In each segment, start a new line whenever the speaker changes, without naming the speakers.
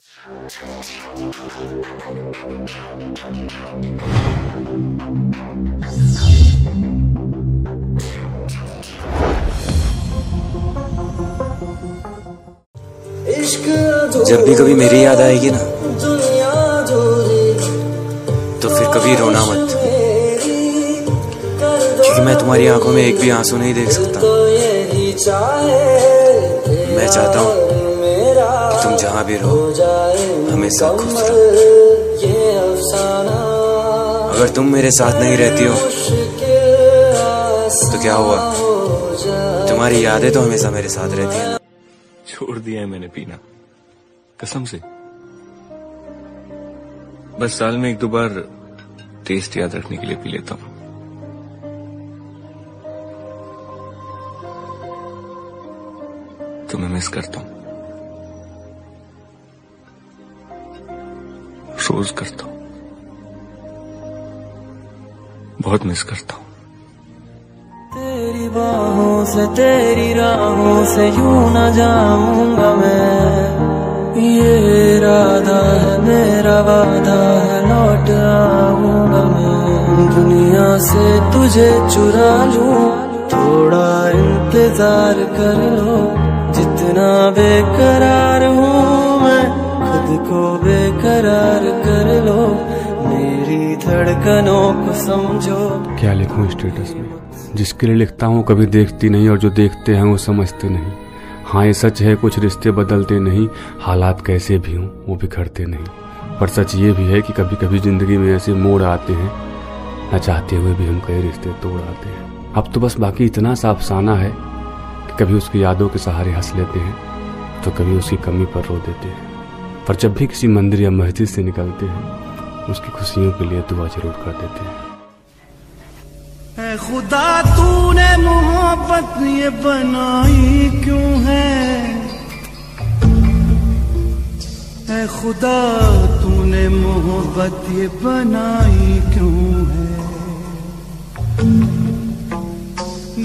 जब भी कभी मेरी याद आएगी ना तो फिर कभी रोना मत। क्योंकि मैं तुम्हारी आँखों में एक भी आँसू नहीं देख सकता। मैं चाहता जहाँ भी रहो हमेशा खुश रहो। अगर तुम मेरे साथ नहीं रहती हो तो क्या हुआ? तुम्हारी यादें तो हमेशा मेरे साथ रहती है।
छोड़ दिया है मैंने पीना। कसम से। बस साल में एक दो बार टेस्ट याद रखने के लिए पी लेता हूँ। तुम्हें मिस करता हूँ। रोज करता हूँ। बहुत मिस करता हूँ।
तेरी बाहों से, तेरी राहों से यूँ न जाऊँगा मैं। ये इरादा है, मेरा वादा है, लौट आऊँगा मैं। दुनिया से तुझे चुरा लूँ, थोड़ा इंतज़ार कर लो। जितना बेकरार हूँ मैं, खुद को बेकरार धड़कनों को समझो।
क्या लिखूं स्टेटस में? जिसके लिए लिखता हूँ कभी देखती नहीं, और जो देखते हैं, वो समझते नहीं। हाँ ये सच है, कुछ रिश्ते बदलते नहीं, हालात कैसे भी हों, वो बिखरते नहीं। पर सच ये भी है कि कभी कभी ज़िंदगी में ऐसे मोड़ आते हैं, न चाहते हुए भी हम कई रिश्ते तोड़ आते हैं। अब तो बस बाकी इतना सा अफसाना है कि कभी उसकी यादों के सहारे हंस लेते हैं तो कभी उसकी कमी पर रो देते हैं। पर जब भी किसी मंदिर या मस्जिद से निकलते हैं उसकी खुशियों के लिए दुआ ज़रूर कर देते हैं।
खुदा, तूने मोहब्बत ये बनाई क्यों है? खुदा, तूने मोहब्बत ये बनाई क्यों है?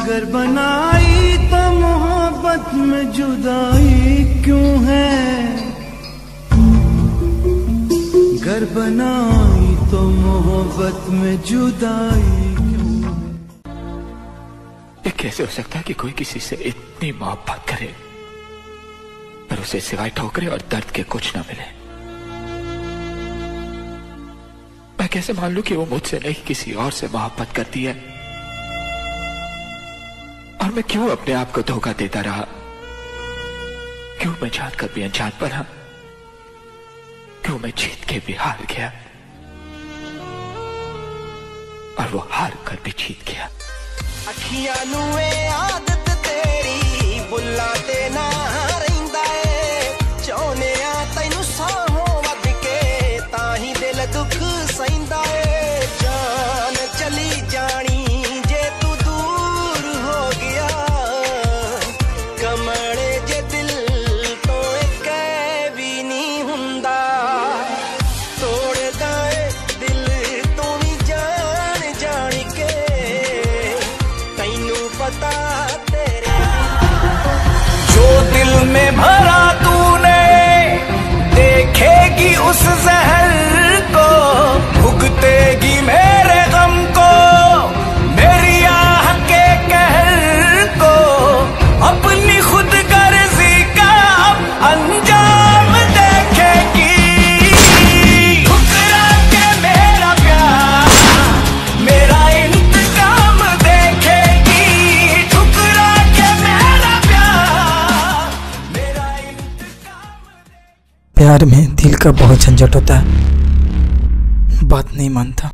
घर बनाई तो मोहब्बत में जुदाई क्यों है? घर बनाई तो मोहब्बत में जुदाई
ये कैसे हो सकता है कि कोई किसी से इतनी मोहब्बत करे, पर उसे सिवाय ठोकरे और दर्द के कुछ ना मिले? मैं कैसे मान लू कि वो मुझसे नहीं, किसी और से मोहब्बत करती है? और मैं क्यों अपने आप को धोखा देता रहा? क्यों मैं जान कर भी अनजान पर बना? घुटनों में जीत के भी हार गया। और वो हार कर भी जीत गया।
अखियाँ आदत
तेरी बुला देना भरा
प्यार में दिल का बहुत झंझट होता है। बात नहीं मानता।